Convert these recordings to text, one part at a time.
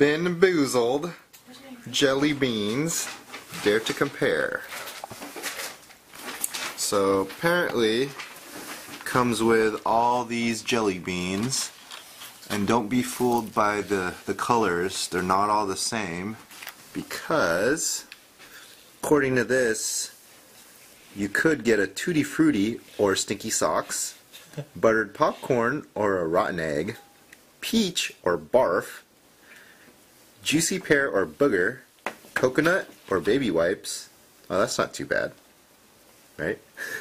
Bean Boozled jelly beans. Dare to compare. So apparently comes with all these jelly beans. And don't be fooled by the, the colors. They're not all the same. Because according to this, you could get a tutti frutti or stinky socks, buttered popcorn or a rotten egg, peach or barf, juicy pear or booger, coconut or baby wipes. Oh, that's not too bad. Right?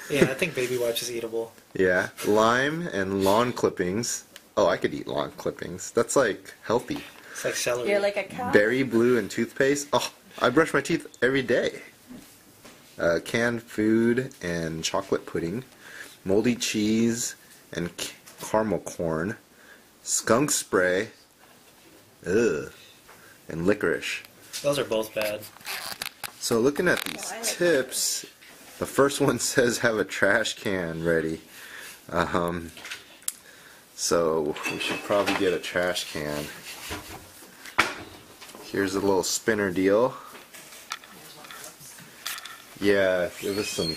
Yeah, I think baby wipes is eatable. Yeah. Lime and lawn clippings. Oh, I could eat lawn clippings. That's like healthy. It's like celery. You're like a cow. Berry blue and toothpaste. Oh, I brush my teeth every day. Uh, canned food and chocolate pudding, moldy cheese and caramel corn, skunk spray, ugh, and licorice. Those are both bad. So looking at these Oh, tips, the first one says have a trash can ready. Um, so we should probably get a trash can. Here's a little spinner deal. Yeah, give us some,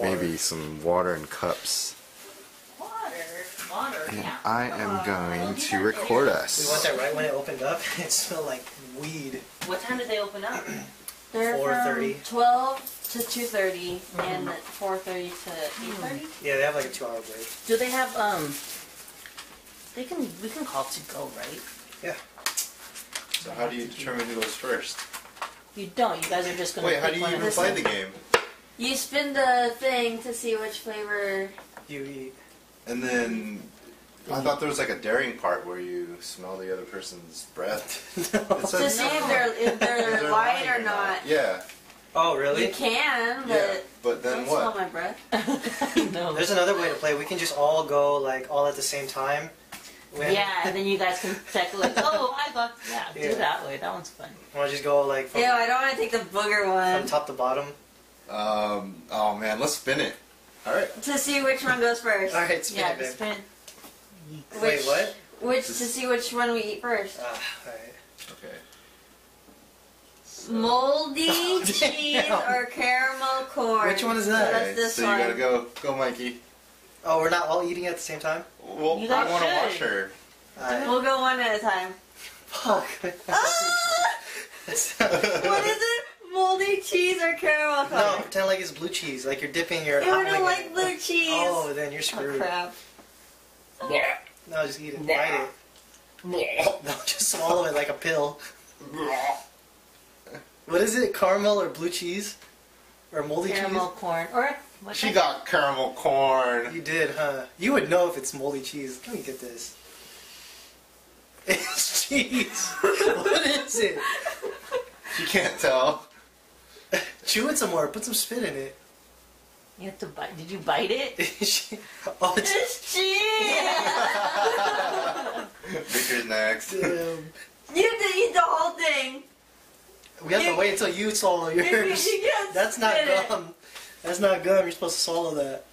maybe some water and cups. Water. Water. And I am going to record us. We us. went there right when it opened up. It smelled like weed. What time did they open up? They're 4:30. from 12 to 2.30 and 4.30 to 8.30. Yeah, they have like a two-hour break. Do they have um? They can we can call to go right? Yeah. So how do you determine who goes first? You don't. You guys are just gonna. Wait, how do you even play the- the game? You spin the thing to see which flavor. You eat. And then I thought there was like a daring part where you smell the other person's breath. It To says- see if they're, if they're, If they're light lying or not. Yeah, Oh, really? You can, but yeah. But then don't smell what? my breath. no. There's another way to play. We can just all go like all at the same time. We- Yeah, and then you guys can check like, oh, I got yeah. Yeah. Do that way. That one's fun. Want to just go like from, Ew, I don't want to take the booger one. from one. top to bottom? Um. Oh man, let's spin it. All right. To see which one goes first. All right, spin yeah, it, babe. spin. Which, Wait, what? Which to see which one we eat first. Ah, all right. Okay. Moldy Oh, cheese or caramel corn. Which one is So that? that's Okay, this so one. you gotta go, go, Mikey. Oh, we're not all eating at the same time. Well, You I guys want to should. watch her. All right. We'll go one at a time. Fuck. Ah! what is it? Moldy cheese or caramel corn? No, pretend like it's blue cheese. Like you're dipping your. Ew, I eye don't in like it. blue cheese. Oh, then you're Oh, screwed. Yeah. no, just eat it. Bite it. No, just swallow it like a pill. What is it? Caramel or blue cheese? Or moldy Caramel corn or what? She got caramel corn. You did, huh? You would know if it's moldy cheese. Let me get this. It's cheese. what is it? You can't tell. Chew it some more. Put some spit in it. You have to bite. Did you bite it? oh, it's. It's cheese! Victor's next. Damn. you have to eat the whole thing. We have to wait until you swallow You yours. can't That's not spit it. gum. That's not gum. You're supposed to swallow that.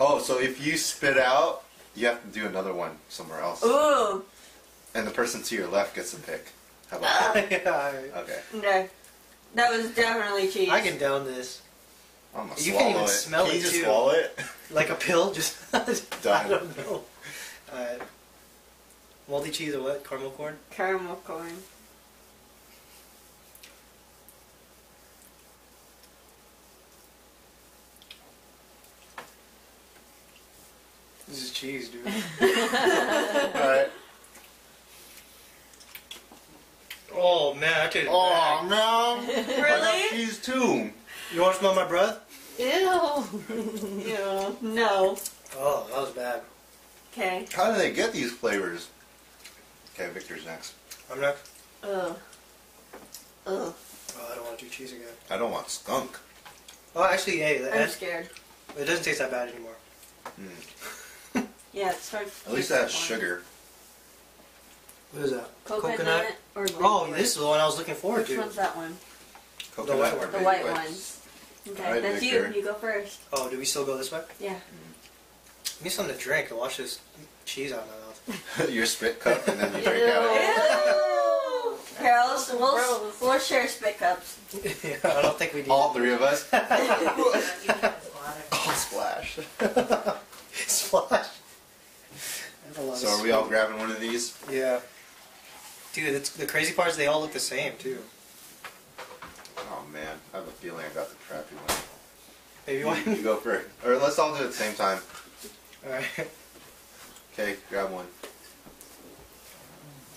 Oh, so if you spit out, you have to do another one somewhere else. Ooh. And the person to your left gets a pick. How about oh. yeah, that? alright. Okay. Okay. That was definitely cheese. I can down this I'm gonna You swallow can even it. smell can it, you just too. swallow it? like a pill. Just I Done. don't know. Uh, Alright. Moldy cheese or what? Caramel corn. Caramel corn. This is cheese, dude. Alright. Oh man, I could. Oh, man. I got Really? cheese too. You want to smell my breath? Ew. Ew. No. Oh, that was bad. Okay. How do they get these flavors? Okay, Victor's next. I'm next. Ugh. Ugh. Oh, I don't want to do cheese again. I don't want skunk. Oh, actually, hey, the I'm end, scared. it doesn't taste that bad anymore. Hmm. Yeah, it starts. At least it has sugar. What is that? Coconut, or blue Oh, corn. this is the one I was looking forward Which to. one's that one? Coconut white or one. The baby white wipes. one. Okay, Alright, that's Victor. you. You go first. Oh, do we still go this way? Yeah. Give me something to drink and wash this cheese out of my mouth. Your spit cup and then you drink out of it. Ew. Girls, we'll, Gross. we'll share spit cups. yeah, I don't think we need. All three of us. You have. Oh, splash. Splash. That's a lot So are we all grabbing one of these? Yeah. Dude, it's, the crazy part is they all look the same too. Oh man, I have a feeling I got the crappy one. Baby You, wine. you go first. Or let's all do it at the same time. All right. Okay, grab one.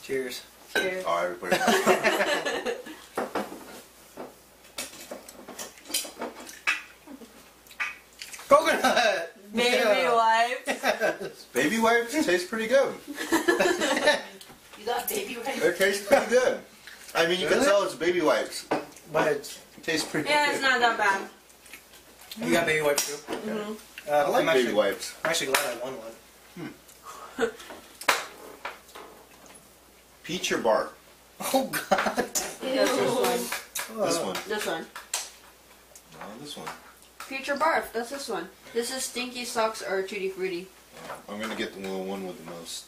Cheers. Cheers. Oh, everybody. Coconut. Baby Yeah. wipes. Baby wipes taste pretty good. You got baby right It tastes pretty good. I mean, you can Really? tell it's baby wipes. But it's, It tastes pretty good. Yeah, good. it's not that bad. you got baby wipes too. Mm-hmm. Uh, I like I'm baby actually, wipes. I'm actually glad I won one. Peach or bark? Oh God. That's this one. This one. This one. No, this one. Future barf. That's this one. This is Stinky Socks or Tutti Frutti. I'm gonna get the one with the most.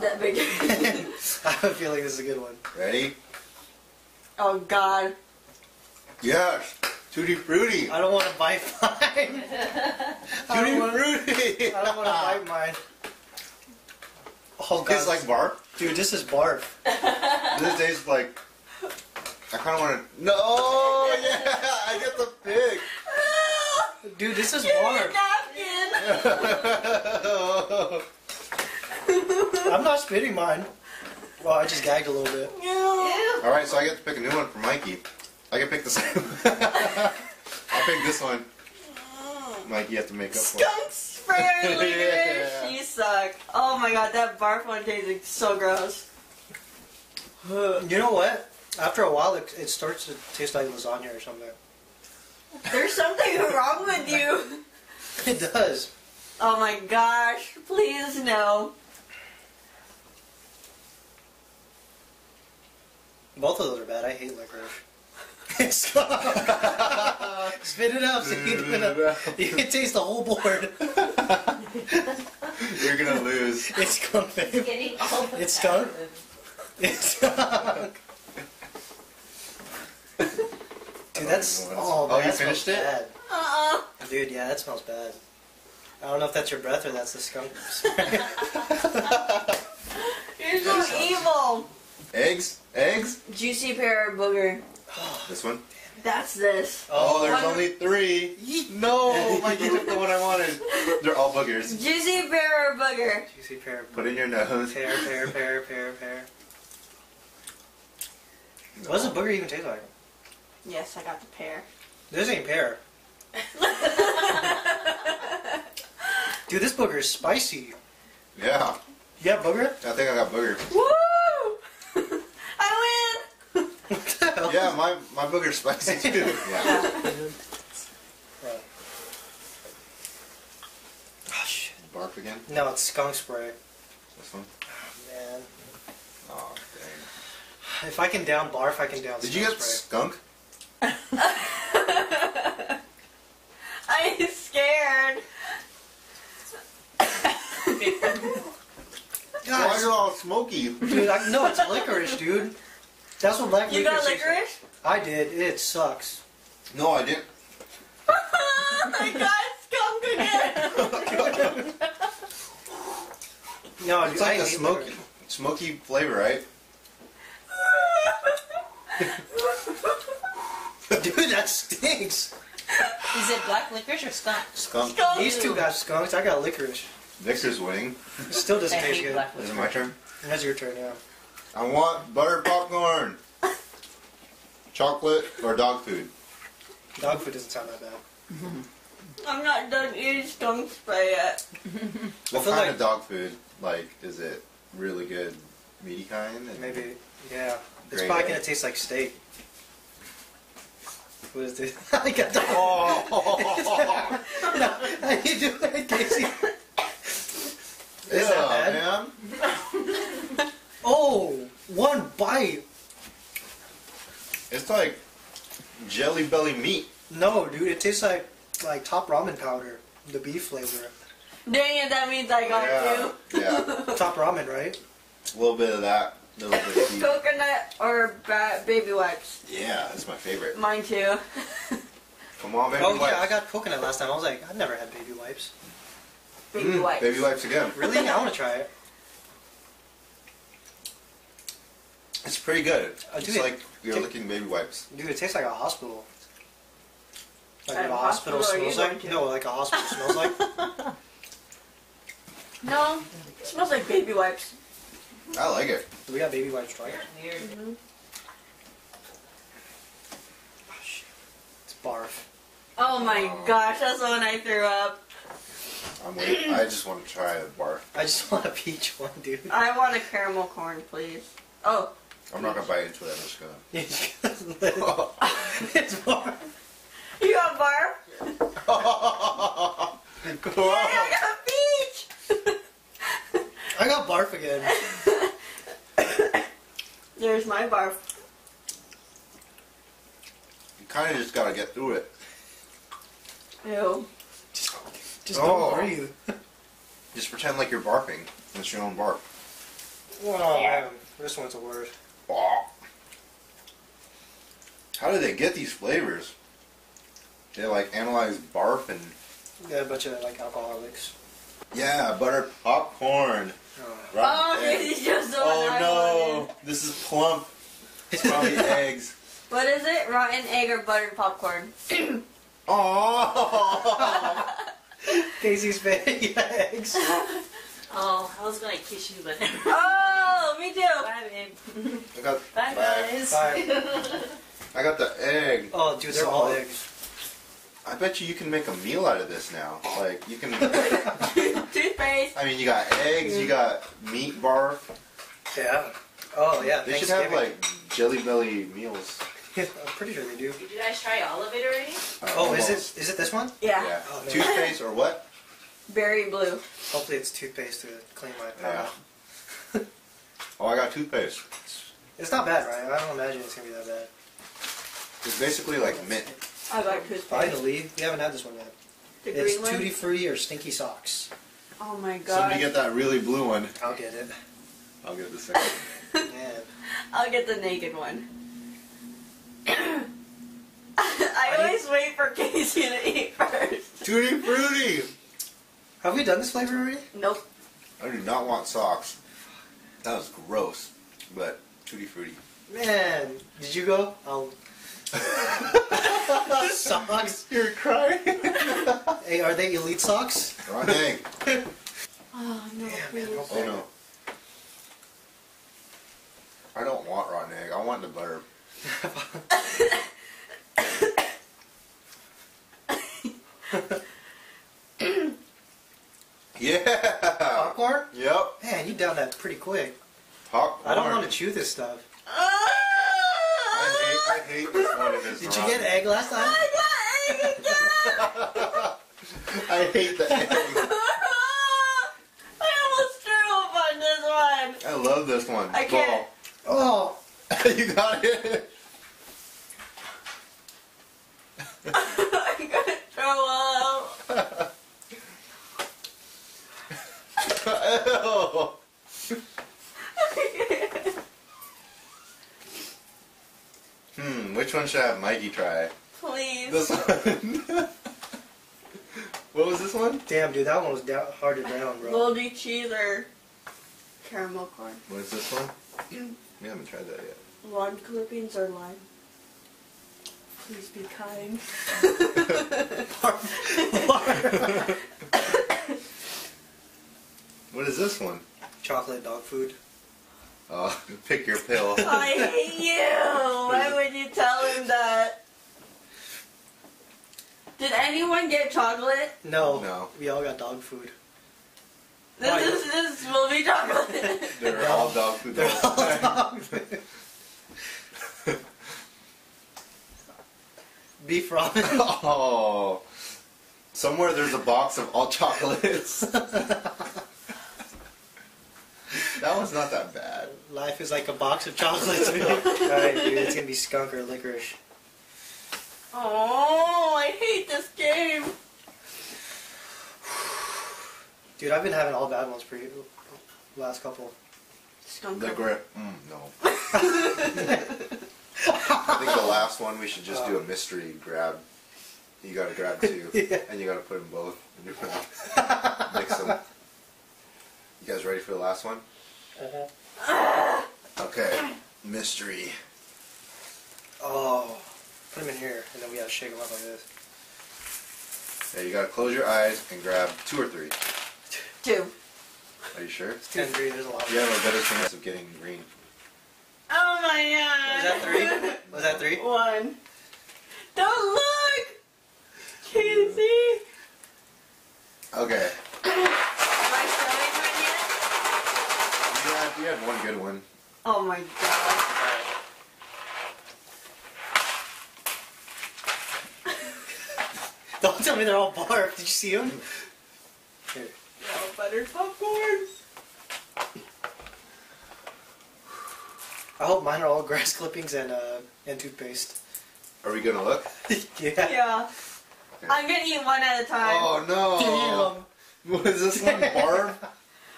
That big. I have a feeling this is a good one. Ready? oh God. Yes! Tutti Frutti! I don't want to bite mine. I Tutti don't want Frutti! I don't want to bite mine. Oh God. Tastes like barf. Dude, this is barf. This tastes like. I kind of want to. No! Yeah! I get the pig! Dude, this is Give me a barf. napkin. I'm not spitting mine. Well, I just gagged a little bit. Ew. Alright, so I get to pick a new one for Mikey. I can pick the same I'll pick this one. Mikey, you have to make up for it. Skunk spray licorice. Yeah. You suck. Oh my God, that barf one tasted so gross. You know what? After a while, it, it starts to taste like lasagna or something. There's something wrong with you. It does. Oh my gosh, please no. Both of those are bad. I hate licorice. Stop. Spit it out so you can, you can taste the whole board. You're gonna lose. It's skunk, babe. Getting all the It's skunk? acids. It's skunk. Dude, that's oh, Oh, man, you that finished it? Bad. Uh-uh. Dude, yeah, that smells bad. I don't know if that's your breath or that's the skunk. You're so evil. Eggs? Eggs? Juicy pear booger. This one? That's this. Oh, there's One- only three. No, Mikey took the one I wanted. They're all boogers. Juicy pear booger. Juicy pear. Put in your nose. Pear, pear, pear, pear, pear. What does a booger even taste like? Yes, I got the pear. This ain't pear. Dude, this booger is spicy. Yeah, Yeah, booger? I think I got booger. Woo! I win! What the hell? Yeah, my, my booger's spicy too. Yeah. Oh, shit. Barf again? No, it's skunk spray. This one? Man. Oh, dang. If I can down barf, I can down Did you skunk get spray. skunk? I'm scared. Why Guys, are all smoky? dude, I, no, it's licorice, dude. That's what black You got licorice is. licorice? I did. It sucks. No, I didn't. Oh I got skunk again. No, It's dude, like I a smoky, licorice. smoky flavor, right? Dude, that stinks. Is it black licorice or skunk? Skunk. Skunk. These two got skunks. I got licorice. Victor's winning. It still doesn't I taste good. black Is it my turn? That's your turn, yeah. I want butter popcorn. Chocolate or dog food? Dog food doesn't sound that bad. I'm not done eating skunk spray yet. What feel kind like- of dog food? Like, is it really good meaty kind? And Maybe, yeah. It's Great. probably gonna taste like steak. What is this? I got the. Oh, no, how you doing, Kacy? Is that yeah, bad? man. Oh, one bite. It's like jelly belly meat. No, dude, it tastes like like top ramen powder, the beef flavor. Dang it, that means I got yeah, two. yeah. Top ramen, right? A little bit of that. No, baby. Coconut or ba- baby wipes? Yeah, that's my favorite. Mine too. Come on, baby Oh wipes. yeah, I got coconut last time. I was like, I've never had baby wipes. baby Mm, wipes. Baby wipes again. Really? I want to try it. It's pretty good. Uh, it's dude, like you're dude. licking baby wipes. Dude, it tastes like a hospital. Like what a a hospital, hospital are you smells going like. to? No, like a hospital smells like. No, it smells like baby wipes. I like it. Do we got baby wipes right? Weird. Oh, shit. It's barf. Oh my gosh, that's the one I threw up. I'm waiting. I just want to try a barf. I just want a peach one, dude. I want a caramel corn, please. Oh, I'm not gonna bite into it. I'm just gonna. it's barf. you got barf? Yeah, I got a peach. I got barf again. There's my barf. You kind of just gotta get through it. Ew. Just, just Oh. don't breathe. Just pretend like you're barfing. It's your own barf. Oh man, this one's the worst. Aw. How do they get these flavors? They like analyze barf and Got a bunch of like alcoholics. yeah, butter popcorn. Oh. Oh, Rotten egg. it's just the one Oh I no, wanted. this is plump. It's probably eggs. What is it? Rotten egg or buttered popcorn? Oh, Kacy's fake eggs. Oh, I was gonna kiss you, but. Oh, me too. Bye, babe. Bye, guys. Bye. I got the egg. Oh, dude, they're all Solid. eggs. I bet you you can make a meal out of this now. Like you can. Toothpaste. I mean, you got eggs, you got meat barf. Yeah. Oh yeah. They should have like Jelly Belly meals. I'm pretty sure they do. Did you guys try all of it already? Uh, Oh, is it? Is it this one? Yeah. Yeah. Oh. Toothpaste or what? Berry blue. Hopefully it's toothpaste to clean my palate. Yeah. Oh, I got toothpaste. It's not bad, right? I don't imagine it's gonna be that bad. It's basically like mint. I got toothpaste. Finally, we haven't had this one yet. The It's green one. tutti frutti or stinky socks. Oh my god. Somebody god. get that really blue one. I'll get it. I'll get the second. Man. I'll get the naked one. I I always wait for Kacy to eat first. Tutti Frutti. Have we done this flavor already? Nope. I do not want socks. That was gross. But Tutti Frutti. Man, did you go? I'll. Socks. You're crying. Hey, are they elite socks? Wrong egg. Oh no, Yeah, please. man, Oh no. I don't want rotten egg. I want the butter. yeah. Popcorn? Yep. Man, you down that pretty quick. Popcorn. I don't want to chew this stuff. I hate, this one. It is Did you rotten. get egg last time? I got egg again. I hate the egg. I almost threw up on this one. I love this one. I can't. Oh, you got it. I'm gonna throw up. Ew. Oh. Which one should I have Mikey try? Please. This one. what was this one? damn, dude, that one was down, hard to down, bro. Moldy cheese or caramel corn. What is this one? Mm. We haven't tried that yet. Lawn clippings or lime. Please be kind. What is this one? Chocolate dog food. Oh, pick your pill. I hate you. Why would you tell him that? Did anyone get chocolate? No, No. we all got dog food. This Why? is this will be chocolate. They're all dog food. the whole time. Beef ramen. oh. Somewhere there's a box of all chocolates. That one's not that bad. Life is like a box of chocolates. Alright, dude, it's gonna be skunk or licorice. oh, I hate this game. Dude, I've been having all bad ones for you last couple. Skunk The grip. Mm, no. I think the last one we should just do a mystery grab. You gotta grab two, Yeah. and you gotta put them both in your mouth. Mix them. You guys ready for the last one? Uh-huh. Okay. Mystery. Oh, put them in here, and then we gotta shake them up like this. Yeah, you gotta close your eyes and grab two or three. Two. Are you sure? Ten three. There's a lot. You have a better chance of getting green. Oh my god. Was that three? Was that three? One. Don't look! Can you see? Okay. Am I showing one yet? You had, you had one good one. Oh my god. Don't tell me they're all barf. Did you see them? Here. Oh, buttered popcorn. I hope mine are all grass clippings and uh and toothpaste. Are we gonna look? yeah. Yeah. I'm gonna eat one at a time. Oh no! Damn. What is this one? Barb?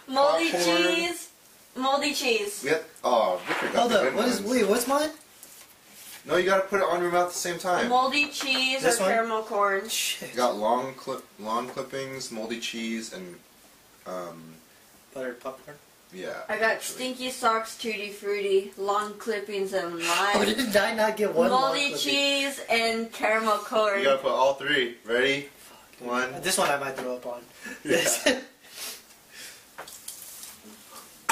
Moldy popcorn. cheese. Moldy cheese. We had, oh, Victor got Hold the up. good What is? ones. Wait. What's mine? No, you gotta put it on your mouth at the same time. Moldy cheese This or one? caramel corn. Shit. You got long clip, long clippings, moldy cheese, and um, Buttered popcorn. yeah. I got actually. stinky socks, tutti frutti, long clippings, and Oh, lime. did I not get one? Moldy long cheese and caramel corn. You gotta put all three. Ready? One. This one I might throw up on. Yeah.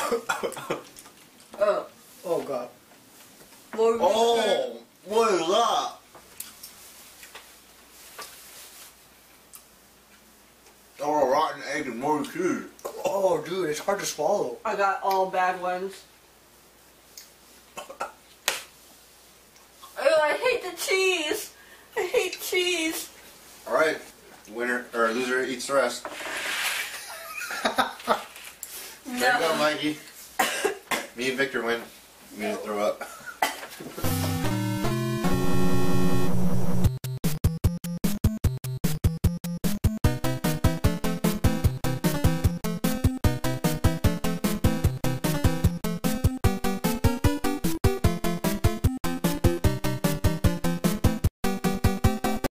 Oh. oh god. More oh, what is that? Oh, rotten egg and moldy cheese. Oh, dude, it's hard to swallow. I got all bad ones. Oh, I hate the cheese. I hate cheese. All right, winner or loser eats the rest. Me and Victor win. We didn't throw up.